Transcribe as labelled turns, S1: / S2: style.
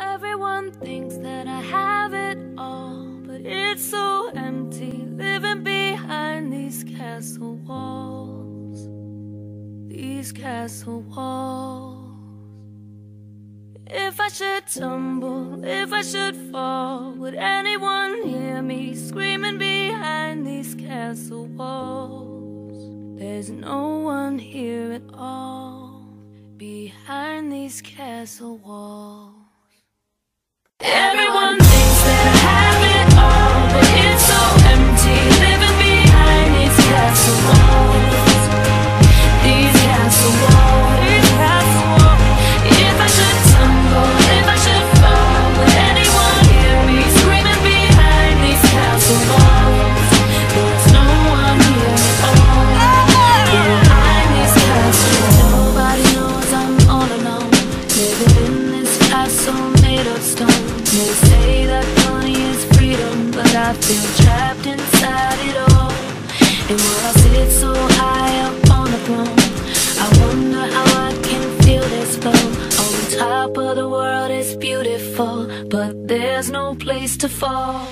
S1: Everyone thinks that I have it all, but it's so empty living behind these castle walls. These castle walls. If I should tumble, if I should fall, would anyone hear me screaming behind these castle walls? There's no one here at all behind these castle walls. Everyone thinks that I have it all, but it's so empty living behind these castle walls. These castle walls. These castle walls. If I should tumble, if I should fall, would anyone hear me screaming behind these castle walls? There's no one here at all behind these castle walls. Nobody knows I'm all alone, living in this castle made of stone. They say that money is freedom, but I feel trapped inside it all. And while I sit so high up on the throne, I wonder how I can feel this low. On top of the world is beautiful, but there's no place to fall.